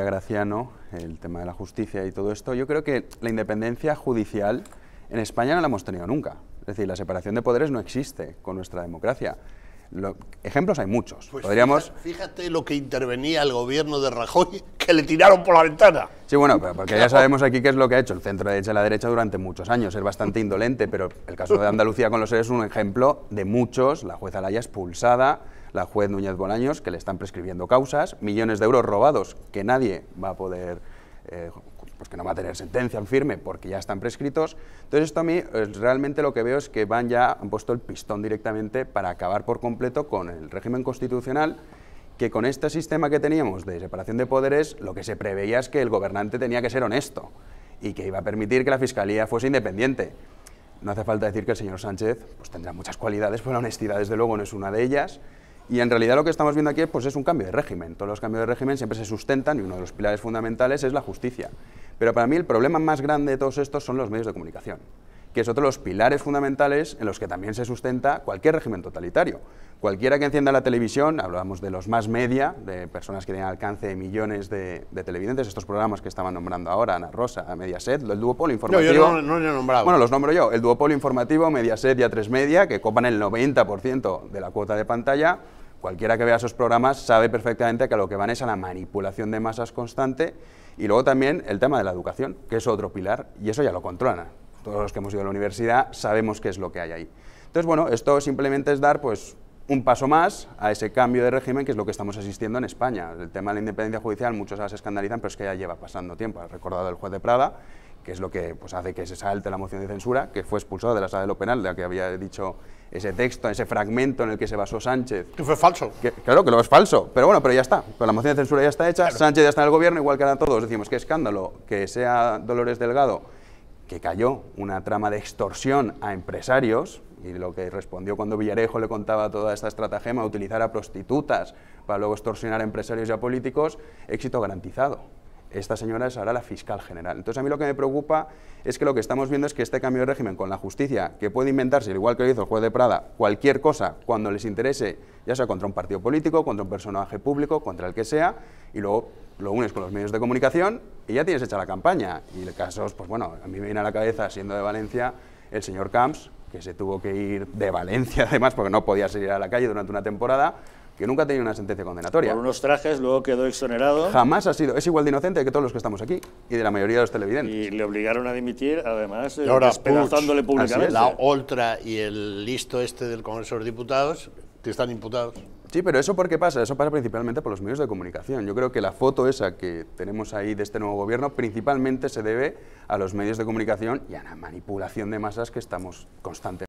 Graciano, el tema de la justicia y todo esto, yo creo que la independencia judicial en España no la hemos tenido nunca. Es decir, la separación de poderes no existe con nuestra democracia. Ejemplos hay muchos. Pues Podríamos... Fíjate, lo que intervenía el gobierno de Rajoy, que le tiraron por la ventana. Sí, bueno, porque ya sabemos aquí qué es lo que ha hecho el centro derecha y la derecha durante muchos años. Es bastante indolente, pero el caso de Andalucía con los seres es un ejemplo de muchos. La jueza Laya expulsada, la juez Núñez Bolaños, que le están prescribiendo causas, millones de euros robados que nadie va a poder, eh, pues que no va a tener sentencia en firme porque ya están prescritos. Entonces esto a mí eh, realmente lo que veo es que van ya, han puesto el pistón directamente para acabar por completo con el régimen constitucional que con este sistema que teníamos de separación de poderes, lo que se preveía es que el gobernante tenía que ser honesto y que iba a permitir que la Fiscalía fuese independiente. No hace falta decir que el señor Sánchez pues, tendrá muchas cualidades, pero la honestidad desde luego no es una de ellas y en realidad lo que estamos viendo aquí pues, es un cambio de régimen. Todos los cambios de régimen siempre se sustentan y uno de los pilares fundamentales es la justicia. Pero para mí el problema más grande de todos estos son los medios de comunicación que es otro de los pilares fundamentales en los que también se sustenta cualquier régimen totalitario. Cualquiera que encienda la televisión, hablamos de los más media, de personas que tienen alcance de millones de, televidentes, estos programas que estaban nombrando ahora, Ana Rosa, Mediaset, el duopolio informativo... No, yo no, no he nombrado. Bueno, los nombro yo, el duopolio informativo, Mediaset y A3 Media, que copan el 90% de la cuota de pantalla, cualquiera que vea esos programas sabe perfectamente que lo que van es a la manipulación de masas constante y luego también el tema de la educación, que es otro pilar, y eso ya lo controlan todos los que hemos ido a la universidad sabemos qué es lo que hay ahí. Entonces, bueno, esto simplemente es dar pues, un paso más a ese cambio de régimen que es lo que estamos asistiendo en España. El tema de la independencia judicial, muchos se escandalizan, pero es que ya lleva pasando tiempo. Ha recordado el juez de Prada, que es lo que pues, hace que se salte la moción de censura, que fue expulsado de la sala de lo penal, de la que había dicho ese texto, ese fragmento en el que se basó Sánchez. Que fue falso. claro que lo es falso, pero bueno, pero ya está. Pues la moción de censura ya está hecha, Sánchez ya está en el gobierno, igual que ahora todos decimos, qué escándalo que sea Dolores Delgado que cayó una trama de extorsión a empresarios, y lo que respondió cuando Villarejo le contaba toda esta estratagema, utilizar a prostitutas para luego extorsionar a empresarios y a políticos, éxito garantizado esta señora es ahora la fiscal general. Entonces a mí lo que me preocupa es que lo que estamos viendo es que este cambio de régimen con la justicia, que puede inventarse, igual que lo hizo el juez de Prada, cualquier cosa cuando les interese, ya sea contra un partido político, contra un personaje público, contra el que sea, y luego lo unes con los medios de comunicación y ya tienes hecha la campaña. Y el caso, pues bueno, a mí me viene a la cabeza, siendo de Valencia, el señor Camps, que se tuvo que ir de Valencia además porque no podía salir a la calle durante una temporada, que nunca ha tenido una sentencia condenatoria. Por unos trajes, luego quedó exonerado. Jamás ha sido, es igual de inocente que todos los que estamos aquí y de la mayoría de los televidentes. Y le obligaron a dimitir, además, eh, despedazándole públicamente. La Oltra y el listo este del Congreso de los Diputados, que están imputados. Sí, pero ¿eso por qué pasa? Eso pasa principalmente por los medios de comunicación. Yo creo que la foto esa que tenemos ahí de este nuevo gobierno principalmente se debe a los medios de comunicación y a la manipulación de masas que estamos constantemente